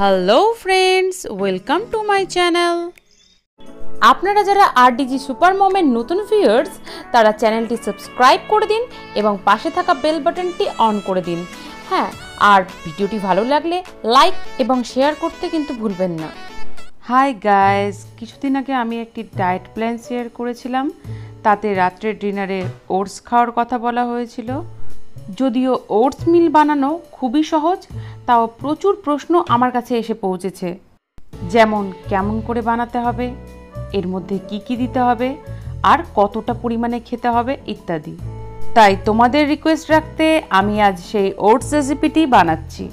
Hello friends welcome to my channel আপনারা যারা আরডিজি super মমের নতুন ভিউয়ার্স তারা চ্যানেলটি সাবস্ক্রাইব করে দিন এবং পাশে থাকা বেল বাটনটি অন করে দিন। হ্যাঁ আর ভিডিওটি ভালো লাগলে লাইক এবং শেয়ার করতে কিন্তু ভুলবেন না। হাই গাইস কিছুদিন আগে আমি একটি ডায়েট প্ল্যান শেয়ার করেছিলাম। তাতে রাত্রের ডিনারে ওটস খাওয়ার কথা বলা হয়েছিল। যদিও ওটস মিল বানানো খুবই সহজ তাও প্রচুর প্রশ্ন আমার কাছে এসে পৌঁছেছে। যেমন কেমন করে বানাতে হবে, এর মধ্যে কি কি দিতে হবে, আর কতটা পরিমাণে খেতে হবে ইত্যাদি। তাই তোমাদের রিকোয়েস্ট রাখতে আমি আজ সেই ওটস রেসিপিটি বানাচ্ছি।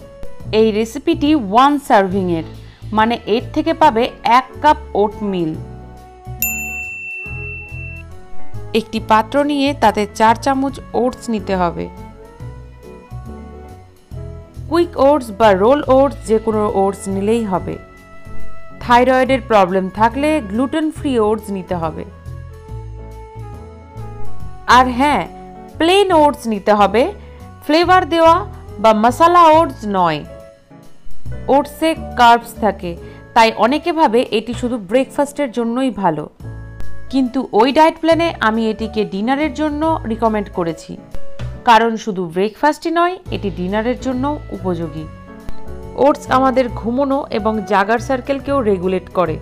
এই রেসিপিটি ওয়ান সার্ভিংয়ের মানে এর থেকে পাবে এক কাপ ওট মিল একটি পাত্র নিয়ে তাতে চার চামচ ওটস নিতে হবে। কুইক ওটস বা রোল ওটস যে কোনো ওটস নিলেই হবে। থাইরয়েডের প্রবলেম থাকলে গ্লুটেন ফ্রি ওটস নিতে হবে। আর হ্যাঁ প্লেন ওটস নিতে হবে। ফ্লেভার দেওয়া বা মশালা ওটস নয়। ওটসে কার্বস থাকে, তাই অনেকে ভাবে এটি শুধু ব্রেকফাস্টের জন্যই ভালো। কিন্তু ওই ডায়েট প্ল্যানে আমি এটিকে ডিনারের জন্য রিকমেন্ড করেছি। কারণ শুধু ব্রেকফাস্টই নয়, এটি ডিনারের জন্য উপযোগী। ওটস আমাদের ঘুমনো এবং জাগার সার্কেলকেও রেগুলেট করে।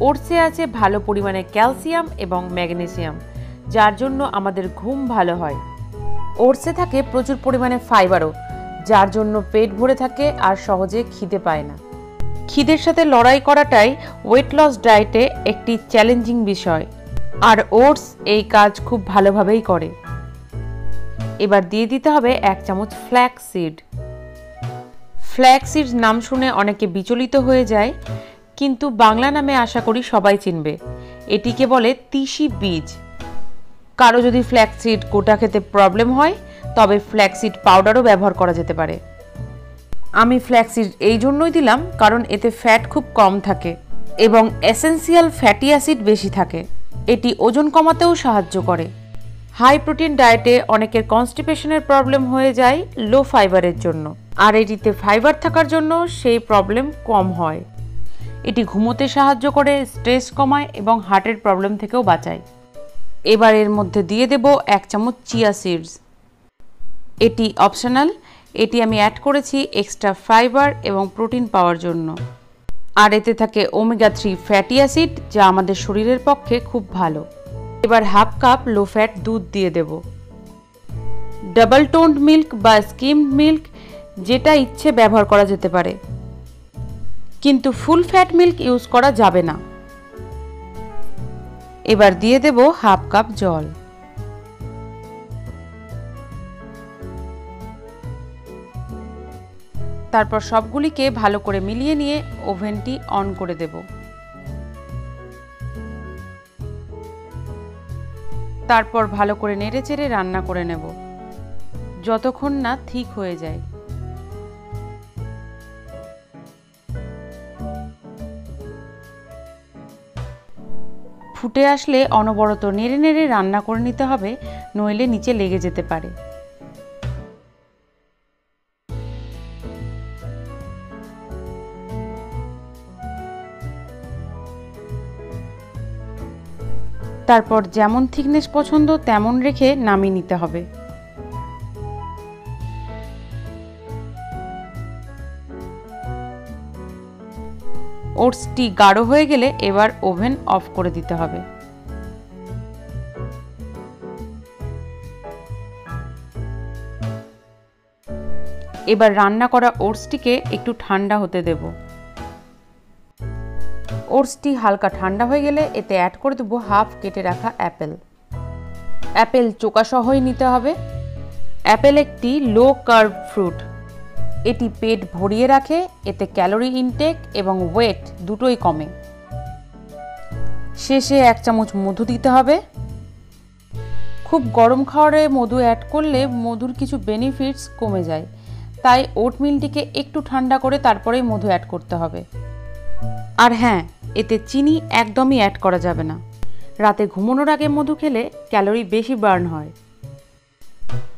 ওটসে আছে ভালো পরিমাণে ক্যালসিয়াম এবং ম্যাগনেসিয়াম, যার জন্য আমাদের ঘুম ভালো হয়। ওটসে থাকে প্রচুর পরিমাণে ফাইবারও, যার জন্য পেট ভরে থাকে আর সহজে খিদে পায় না। খিদের সাথে লড়াই করাটাই ওয়েট লস ডায়েটে একটি চ্যালেঞ্জিং বিষয়। আর ওটস এই কাজ খুব ভালোভাবেই করে। এবার দিয়ে দিতে হবে এক চামচ ফ্ল্যাক্স সিড ফ্ল্যাক্স সিড নাম শুনে অনেকে বিচলিত হয়ে যায়, কিন্তু বাংলা নামে আশা করি সবাই চিনবে। এটিকে বলে তিসি বীজ। কারও যদি ফ্ল্যাক্সিড গোটা খেতে প্রবলেম হয়, তবে ফ্ল্যাক্সিড পাউডারও ব্যবহার করা যেতে পারে। আমি ফ্ল্যাক্সিড এই জন্যই দিলাম কারণ এতে ফ্যাট খুব কম থাকে এবং এসেন্সিয়াল ফ্যাটি অ্যাসিড বেশি থাকে। এটি ওজন কমাতেও সাহায্য করে। হাই প্রোটিন ডায়েটে অনেকের কনস্টিপেশনের প্রবলেম হয়ে যায় লো ফাইবারের জন্য। আর এটিতে ফাইবার থাকার জন্য সেই প্রবলেম কম হয়। এটি ঘুমোতে সাহায্য করে স্ট্রেস কমায় এবং হার্টের প্রবলেম থেকেও বাঁচায়। এবার এর মধ্যে দিয়ে দেব এক চামচ চিয়া সিডস এটি অপশনাল এটি আমি অ্যাড করেছি এক্সট্রা ফাইবার এবং প্রোটিন পাওয়ার জন্য। আর এতে থাকে ওমেগা থ্রি ফ্যাটি অ্যাসিড যা আমাদের শরীরের পক্ষে খুব ভালো। এবার হাফ কাপ লো ফ্যাট দুধ দিয়ে দেব। ডাবল টোন্ড মিল্ক বা স্কিমড মিল্ক যেটা ইচ্ছে ব্যবহার করা যেতে পারে। কিন্তু ফুল ফ্যাট মিল্ক ইউজ করা যাবে না। এবার দিয়ে দেব হাফ কাপ জল। তারপর সবগুলিকে ভালো করে মিলিয়ে নিয়ে ওভেনটি অন করে দেব। তারপর ভালো করে নেড়ে চেড়ে রান্না করে নেব। যতক্ষণ না ঠিক হয়ে যায়। ফুটে আসলে অনবরত নেড়ে নেড়ে রান্না করে নিতে হবে, নইলে নিচে লেগে যেতে পারে। তারপর যেমন থিকনেস পছন্দ, তেমন রেখে নামিয়ে নিতে হবে। ওটসটি গাঢ় হয়ে গেলে এবার ওভেন অফ করে দিতে হবে। এবার রান্না করা ওটসটিকে একটু ঠান্ডা হতে দেব। ওটসটি হালকা ঠান্ডা হয়ে গেলে এতে অ্যাড করে দেবো হাফ কেটে রাখা অ্যাপেল অ্যাপেল চোকাসহই নিতে হবে। অ্যাপেল একটি লো কার্ভ ফ্রুট এটি পেট ভরিয়ে রাখে, এতে ক্যালোরি ইনটেক এবং ওয়েট দুটোই কমে। শেষে এক চামচ মধু দিতে হবে। খুব গরম খাওয়ারে মধু অ্যাড করলে মধুর কিছু বেনিফিটস কমে যায়। তাই ওটমিলটিকে একটু ঠান্ডা করে তারপরেই মধু অ্যাড করতে হবে। আর হ্যাঁ এতে চিনি একদমই অ্যাড করা যাবে না। রাতে ঘুমানোর আগে মধু খেলে ক্যালোরি বেশি বার্ন হয়।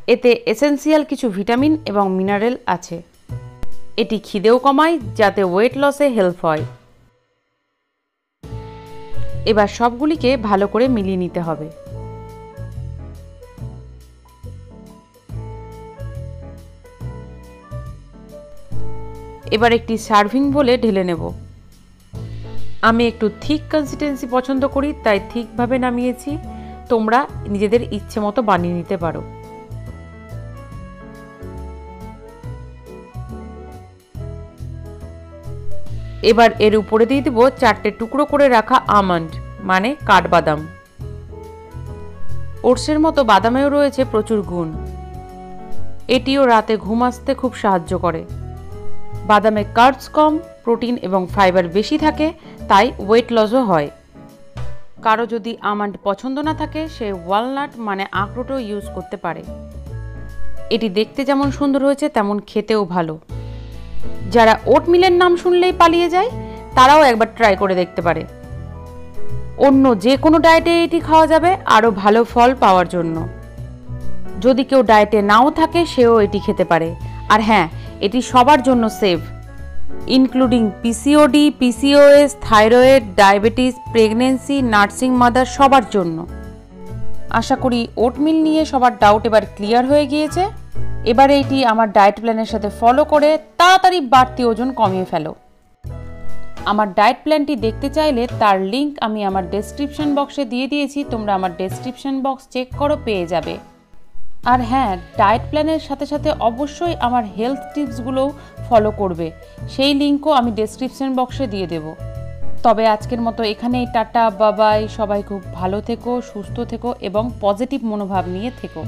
এতে এসেন্সিয়াল কিছু ভিটামিন এবং মিনারেল আছে। এটি খিদেও কমায়, যাতে ওয়েট লসে হেল্প হয়। এবার সবগুলিকে ভালো করে মিলিয়ে নিতে হবে। এবার একটি সার্ভিং বলে ঢেলে নেব। আমি একটু থিক কনসিস্টেন্সি পছন্দ করি, তাই থিকভাবে নামিয়েছি। তোমরা নিজেদের ইচ্ছে মতো বানিয়ে নিতে পারো। এবার এর উপরে দিয়ে দেবো চারটে টুকরো করে রাখা আমন্ড মানে কাঠবাদাম। ওটসের মতো বাদামেও রয়েছে প্রচুর গুণ। এটিও রাতে ঘুম আসতে খুব সাহায্য করে। বাদামে কার্বস কম, প্রোটিন এবং ফাইবার বেশি থাকে, তাই ওয়েট লসও হয়। কারও যদি আমান্ড পছন্দ না থাকে, সে ওয়ালনাট মানে আখরোটও ইউজ করতে পারে। এটি দেখতে যেমন সুন্দর হয়েছে, তেমন খেতেও ভালো। যারা ওটমিলের নাম শুনলেই পালিয়ে যায়, তারাও একবার ট্রাই করে দেখতে পারে। অন্য যে কোনো ডায়েটে এটি খাওয়া যাবে, আরও ভালো ফল পাওয়ার জন্য। যদি কেউ ডায়েটে নাও থাকে, সেও এটি খেতে পারে। আর হ্যাঁ এটি সবার জন্য safe including PCOD PCOS thyroid, diabetes, pregnancy, nursing mother সবার জন্য। আশা করি ওটমিল নিয়ে সবার ডাউট এবার ক্লিয়ার হয়ে গিয়েছে। এবার এইটি আমার ডায়েট প্ল্যানের সাথে ফলো করে তাড়াতাড়ি বাড়তি ওজন কমিয়ে ফেলো। আমার ডায়েট প্ল্যানটি দেখতে চাইলে তার লিংক আমি আমার ডেসক্রিপশন বক্সে দিয়ে দিয়েছি, তোমরা আমার ডেসক্রিপশন বক্স চেক করো, পেয়ে যাবে। আর হ্যাঁ ডায়েট প্ল্যানের সাথে সাথে অবশ্যই আমার হেলথ টিপসগুলোও ফলো করবে। সেই লিঙ্কও আমি ডেসক্রিপশন বক্সে দিয়ে দেব। তবে আজকের মতো এখানেই টাটা বাবাই সবাই খুব ভালো থেকো, সুস্থ থেকো এবং পজিটিভ মনোভাব নিয়ে থেকো।